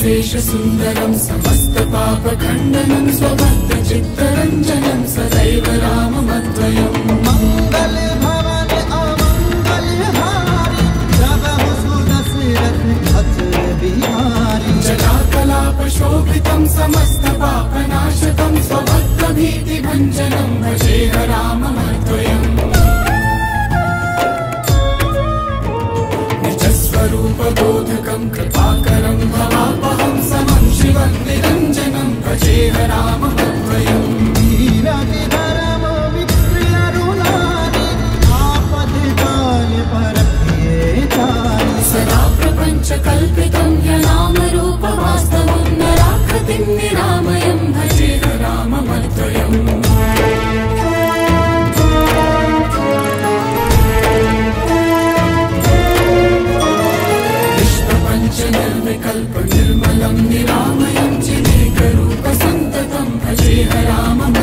सुन्दरं समस्तपापखण्डनं स्वभक्तचित्तरञ्जनं सदैव राममद्वयम् भवन अचल बिहारी जटाकलापशोभितं समस्तपापनाशकं स्वभक्तभीतिभञ्जनं भजेह राममद्वयम् सदा प्रपञ्चकल्पितं ह्यनामरूपवास्तवं नराकृतिं निरामयं भजेह राममद्वयम् विश्वपञ्च निर्विकल्प ராமம்